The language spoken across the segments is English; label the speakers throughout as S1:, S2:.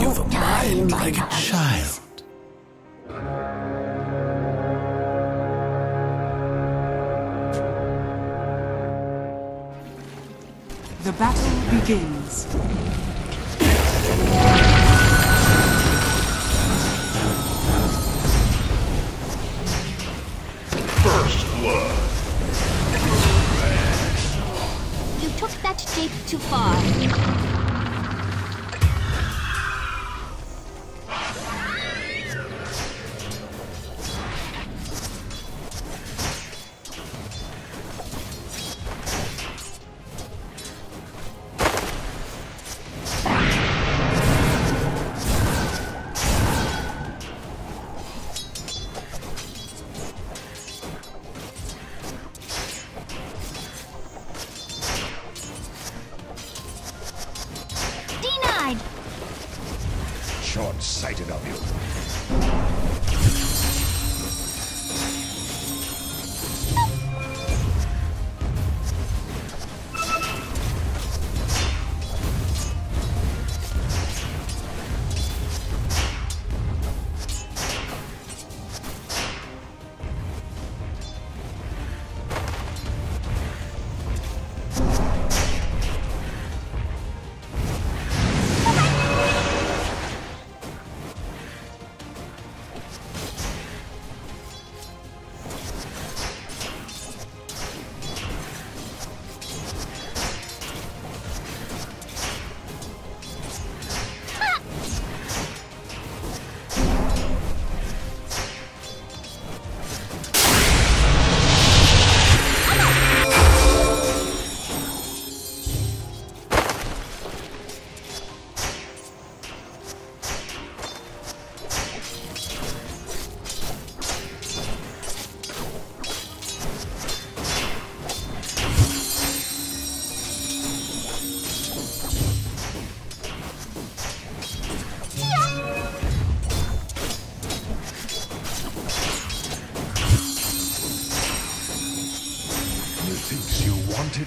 S1: You've a like a child.
S2: Begins.
S3: First blood.
S4: You took that shape too far.
S3: Short-sighted of you.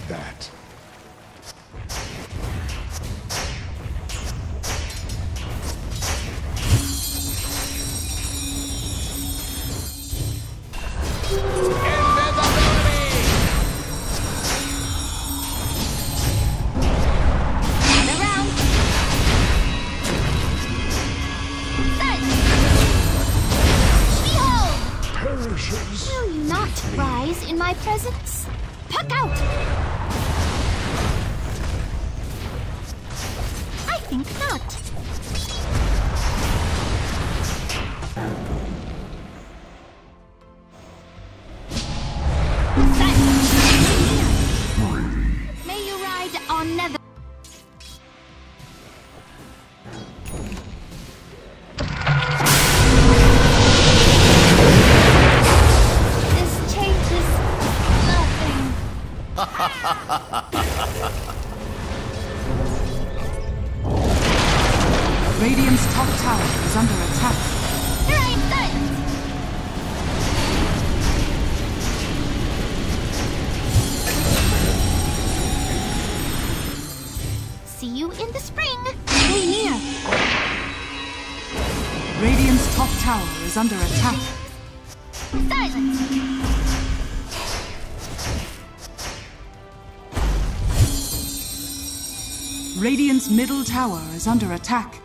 S3: That.
S4: Gather round! Thud! Behold!
S3: Perishes.
S4: Will you not rise in my presence? Puck out! Think not.
S2: Radiant's top tower is under attack.
S4: Here I am. See you in the spring. Stay near.
S2: Radiant's top tower is under attack.
S4: Silence.
S2: Radiant's middle tower is under attack.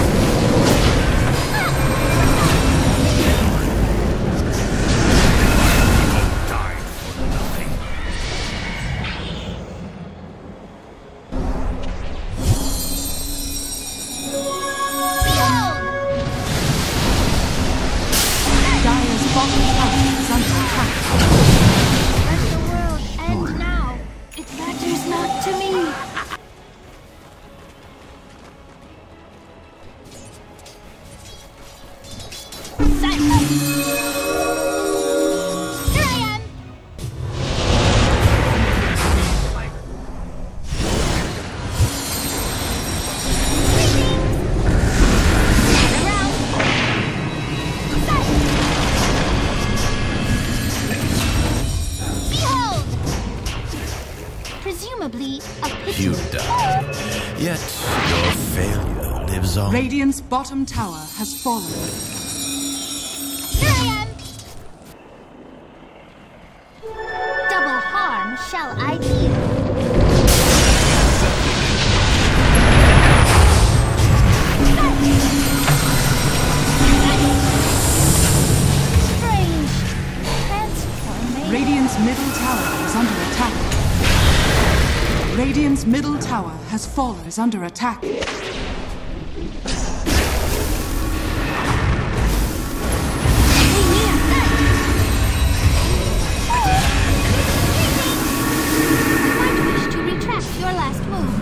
S1: You die. Yet your failure lives on.
S2: Radiant's bottom tower has fallen.
S4: Here I am! Double harm shall I deal.
S2: Radiant's middle tower has fallen is under attack.
S4: Your last move.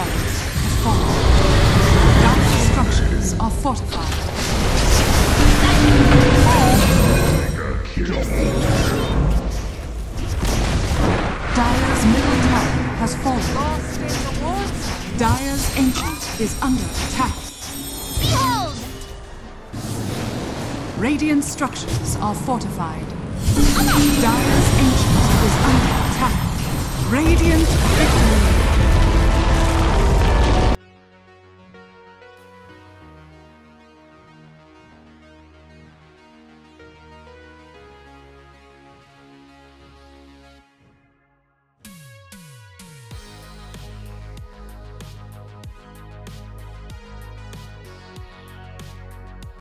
S2: barracks has fallen. Dark structures are fortified. Dire's middle tower has fallen. Dire's ancient is under attack.
S4: Behold!
S2: Radiant structures are fortified. Dire's ancient is under attack. Radiant victory.